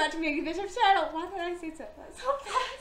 watching Yogi Bishop channel. Why did I say so, so fast?